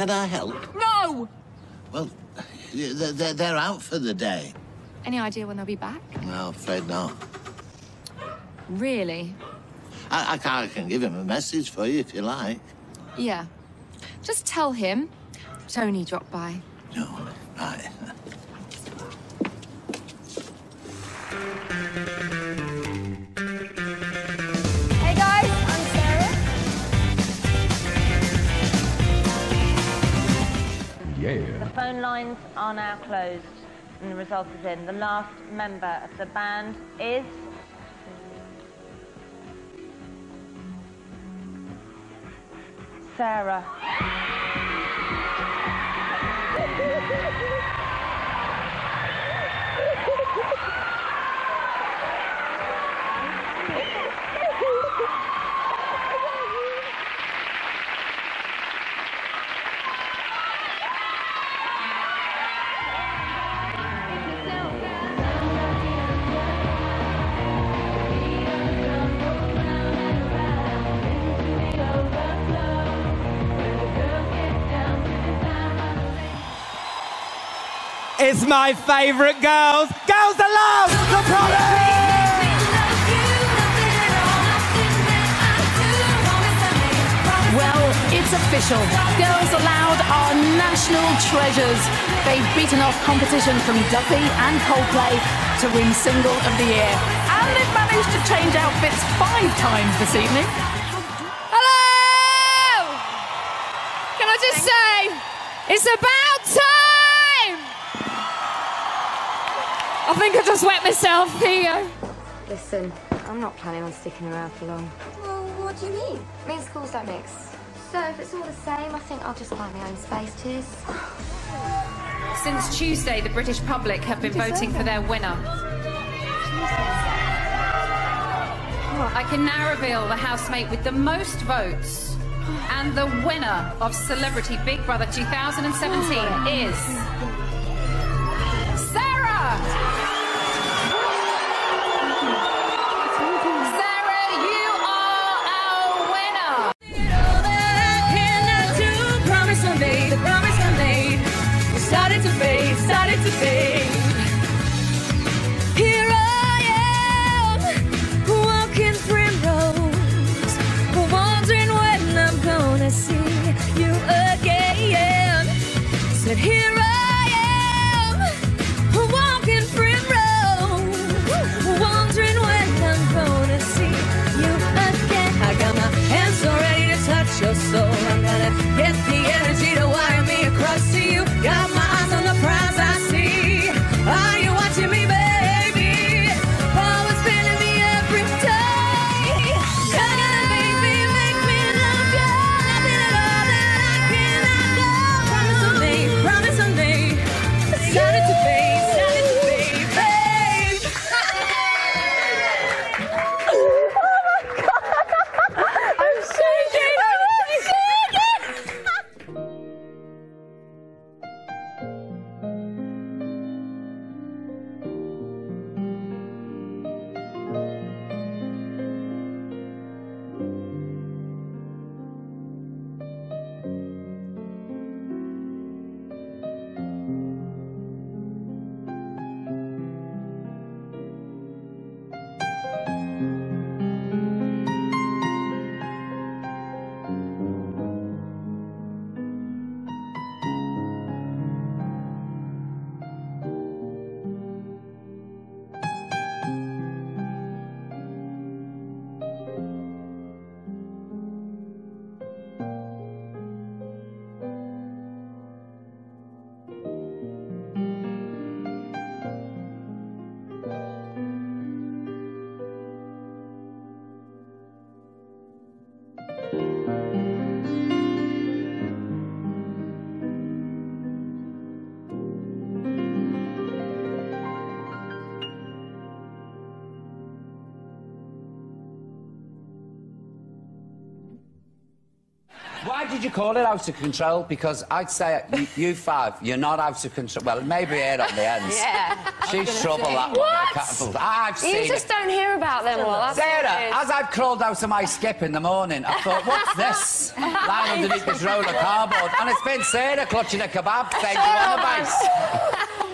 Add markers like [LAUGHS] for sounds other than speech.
Can I help? No! Well, they're, they're, out for the day. Any idea when they'll be back? No, I'm afraid not. Really? I, I, can, I can give him a message for you if you like. Yeah. Just tell him Tony dropped by. No, right. [LAUGHS] The phone lines are now closed, and the result is in. The last member of the band is. Sarah. [LAUGHS] It's my favourite girls. Girls that love the promise. Well, it's official. Girls Aloud are national treasures. They've beaten off competition from Duffy and Coldplay to win Single of the Year. And they've managed to change outfits five times this evening. Hello! Can I just say, it's about time! I think I just wet myself. Here you go. Listen, I'm not planning on sticking around for long. Well, what do you mean? Me and schools don't mix. So if it's all the same, I think I'll just find my own space, Tiz. Since Tuesday, the British public have been voting for their winner. I can now reveal the housemate with the most votes. And the winner of Celebrity Big Brother 2017 is. Sarah! Sarah, started Why did you call it out of control? Because I'd say you, you five, you're not out of control. Well, maybe Air on the ends. Yeah. She's trouble, that one. What? the. I've seen You just it. don't hear about them all. That's Sarah, as I've crawled out of my skip in the morning, I thought, what's this? Lying underneath this roll of cardboard. And it's been Sarah clutching a kebab saying, you want a base?